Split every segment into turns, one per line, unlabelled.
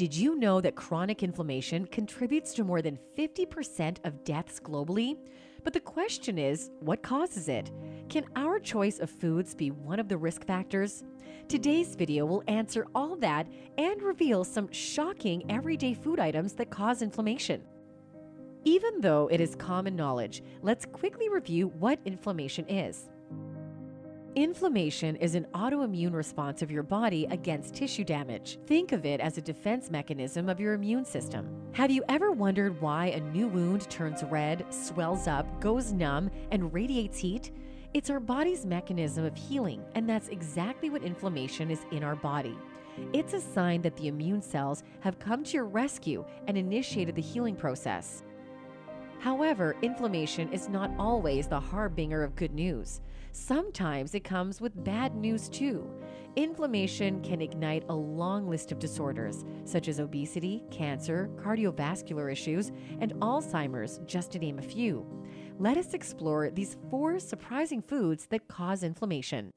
Did you know that chronic inflammation contributes to more than 50% of deaths globally? But the question is, what causes it? Can our choice of foods be one of the risk factors? Today's video will answer all that and reveal some shocking everyday food items that cause inflammation. Even though it is common knowledge, let's quickly review what inflammation is. Inflammation is an autoimmune response of your body against tissue damage. Think of it as a defense mechanism of your immune system. Have you ever wondered why a new wound turns red, swells up, goes numb, and radiates heat? It's our body's mechanism of healing, and that's exactly what inflammation is in our body. It's a sign that the immune cells have come to your rescue and initiated the healing process. However, inflammation is not always the harbinger of good news. Sometimes it comes with bad news too. Inflammation can ignite a long list of disorders, such as obesity, cancer, cardiovascular issues, and Alzheimer's, just to name a few. Let us explore these four surprising foods that cause inflammation.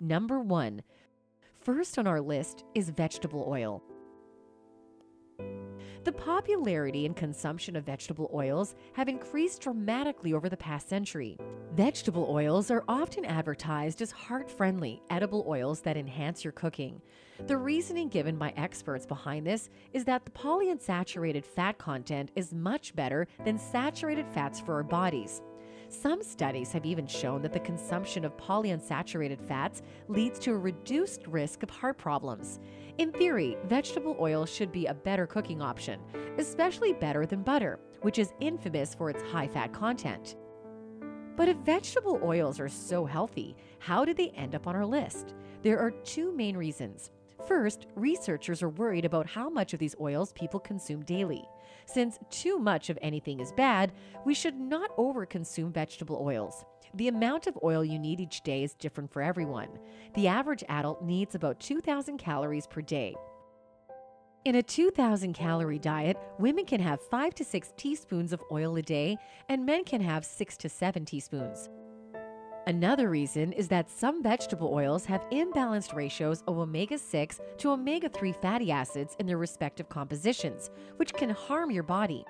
Number one, first on our list is vegetable oil. The popularity and consumption of vegetable oils have increased dramatically over the past century. Vegetable oils are often advertised as heart friendly, edible oils that enhance your cooking. The reasoning given by experts behind this is that the polyunsaturated fat content is much better than saturated fats for our bodies. Some studies have even shown that the consumption of polyunsaturated fats leads to a reduced risk of heart problems. In theory, vegetable oil should be a better cooking option, especially better than butter, which is infamous for its high fat content. But if vegetable oils are so healthy, how did they end up on our list? There are two main reasons. First, researchers are worried about how much of these oils people consume daily. Since too much of anything is bad, we should not overconsume vegetable oils. The amount of oil you need each day is different for everyone. The average adult needs about 2,000 calories per day. In a 2,000 calorie diet, women can have 5 to 6 teaspoons of oil a day, and men can have 6 to 7 teaspoons. Another reason is that some vegetable oils have imbalanced ratios of omega 6 to omega 3 fatty acids in their respective compositions, which can harm your body.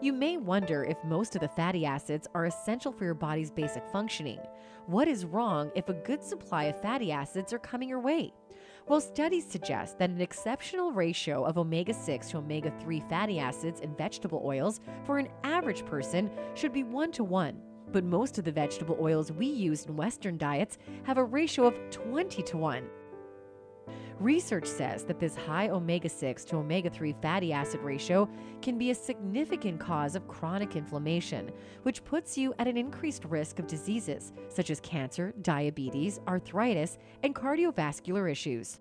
You may wonder if most of the fatty acids are essential for your body's basic functioning. What is wrong if a good supply of fatty acids are coming your way? Well, studies suggest that an exceptional ratio of omega 6 to omega 3 fatty acids in vegetable oils for an average person should be 1 to 1 but most of the vegetable oils we use in Western diets have a ratio of 20 to 1. Research says that this high omega 6 to omega 3 fatty acid ratio can be a significant cause of chronic inflammation, which puts you at an increased risk of diseases such as cancer, diabetes, arthritis, and cardiovascular issues.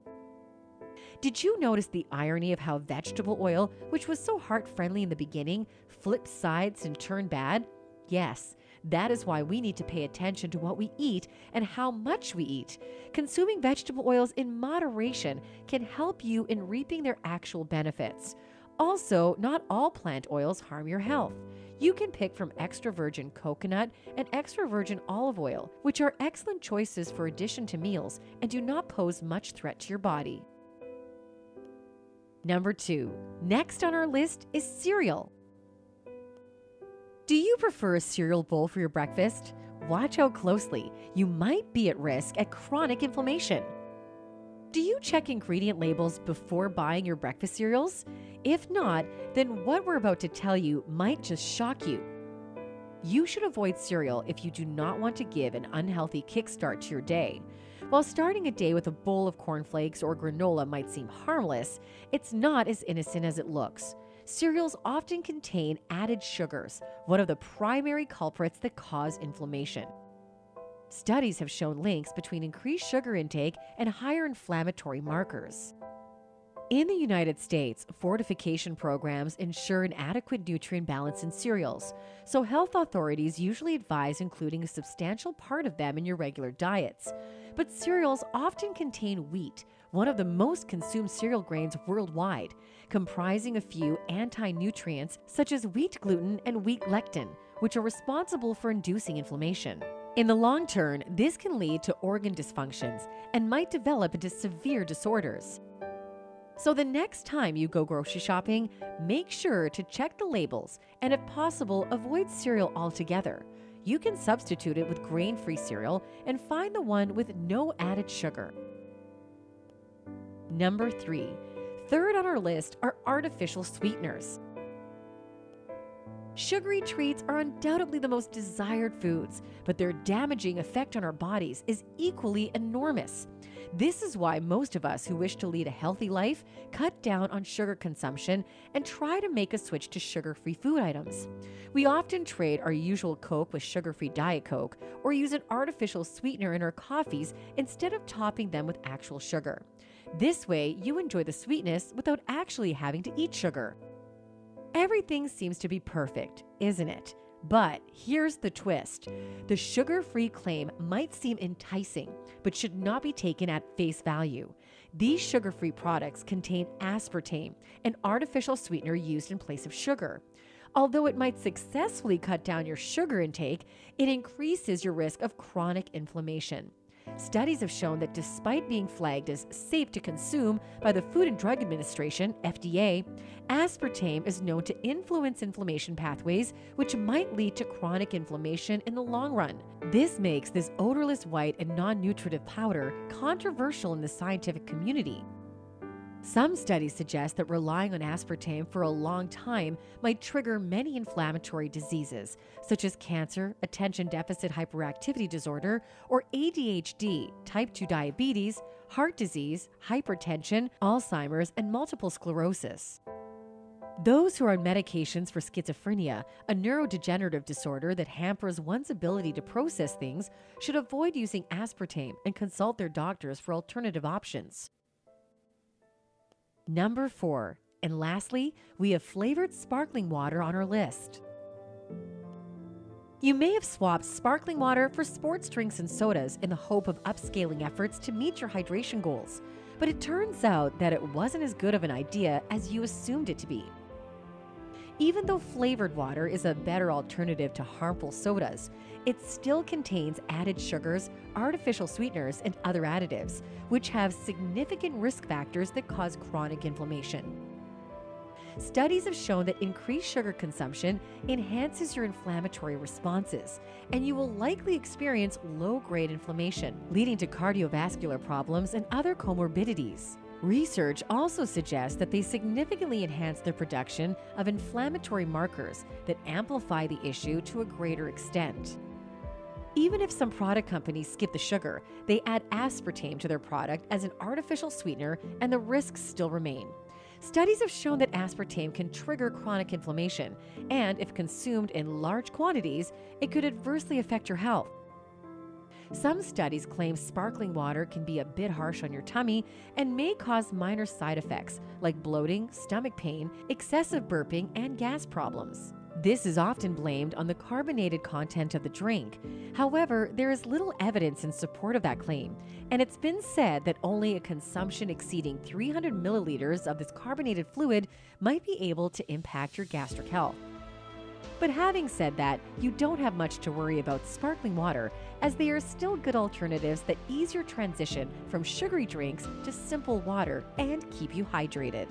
Did you notice the irony of how vegetable oil, which was so heart friendly in the beginning, flipped sides and turned bad? Yes, that is why we need to pay attention to what we eat and how much we eat. Consuming vegetable oils in moderation can help you in reaping their actual benefits. Also, not all plant oils harm your health. You can pick from extra virgin coconut and extra virgin olive oil, which are excellent choices for addition to meals and do not pose much threat to your body. Number two, next on our list is cereal. Do you prefer a cereal bowl for your breakfast? Watch out closely. You might be at risk at chronic inflammation. Do you check ingredient labels before buying your breakfast cereals? If not, then what we're about to tell you might just shock you. You should avoid cereal if you do not want to give an unhealthy kickstart to your day. While starting a day with a bowl of cornflakes or granola might seem harmless, it's not as innocent as it looks cereals often contain added sugars, one of the primary culprits that cause inflammation. Studies have shown links between increased sugar intake and higher inflammatory markers. In the United States, fortification programs ensure an adequate nutrient balance in cereals, so health authorities usually advise including a substantial part of them in your regular diets. But cereals often contain wheat, one of the most consumed cereal grains worldwide, comprising a few anti nutrients such as wheat gluten and wheat lectin, which are responsible for inducing inflammation. In the long term, this can lead to organ dysfunctions and might develop into severe disorders. So, the next time you go grocery shopping, make sure to check the labels and, if possible, avoid cereal altogether. You can substitute it with grain free cereal and find the one with no added sugar. Number three, third on our list are artificial sweeteners. Sugary treats are undoubtedly the most desired foods, but their damaging effect on our bodies is equally enormous. This is why most of us who wish to lead a healthy life cut down on sugar consumption and try to make a switch to sugar free food items. We often trade our usual Coke with sugar free Diet Coke or use an artificial sweetener in our coffees instead of topping them with actual sugar. This way, you enjoy the sweetness without actually having to eat sugar. Everything seems to be perfect, isn't it? But here's the twist the sugar free claim might seem enticing, but should not be taken at face value. These sugar free products contain aspartame, an artificial sweetener used in place of sugar. Although it might successfully cut down your sugar intake, it increases your risk of chronic inflammation. Studies have shown that despite being flagged as safe to consume by the Food and Drug Administration, FDA, aspartame is known to influence inflammation pathways, which might lead to chronic inflammation in the long run. This makes this odorless white and non nutritive powder controversial in the scientific community. Some studies suggest that relying on aspartame for a long time might trigger many inflammatory diseases, such as cancer, attention deficit hyperactivity disorder, or ADHD, type 2 diabetes, heart disease, hypertension, Alzheimer's, and multiple sclerosis. Those who are on medications for schizophrenia, a neurodegenerative disorder that hampers one's ability to process things, should avoid using aspartame and consult their doctors for alternative options. Number four, and lastly, we have flavored sparkling water on our list. You may have swapped sparkling water for sports drinks and sodas in the hope of upscaling efforts to meet your hydration goals, but it turns out that it wasn't as good of an idea as you assumed it to be. Even though flavored water is a better alternative to harmful sodas, it still contains added sugars, artificial sweeteners, and other additives, which have significant risk factors that cause chronic inflammation. Studies have shown that increased sugar consumption enhances your inflammatory responses, and you will likely experience low grade inflammation, leading to cardiovascular problems and other comorbidities. Research also suggests that they significantly enhance the production of inflammatory markers that amplify the issue to a greater extent. Even if some product companies skip the sugar, they add aspartame to their product as an artificial sweetener, and the risks still remain. Studies have shown that aspartame can trigger chronic inflammation, and if consumed in large quantities, it could adversely affect your health. Some studies claim sparkling water can be a bit harsh on your tummy and may cause minor side effects like bloating, stomach pain, excessive burping, and gas problems. This is often blamed on the carbonated content of the drink. However, there is little evidence in support of that claim, and it's been said that only a consumption exceeding 300 milliliters of this carbonated fluid might be able to impact your gastric health. But having said that, you don't have much to worry about sparkling water, as they are still good alternatives that ease your transition from sugary drinks to simple water and keep you hydrated.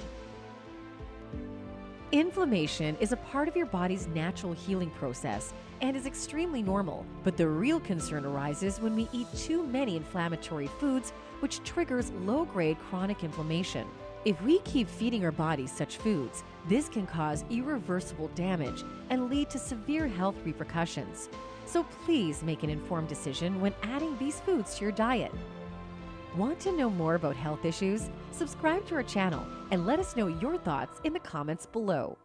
Inflammation is a part of your body's natural healing process and is extremely normal, but the real concern arises when we eat too many inflammatory foods, which triggers low grade chronic inflammation. If we keep feeding our bodies such foods, this can cause irreversible damage and lead to severe health repercussions. So please make an informed decision when adding these foods to your diet. Want to know more about health issues? Subscribe to our channel and let us know your thoughts in the comments below.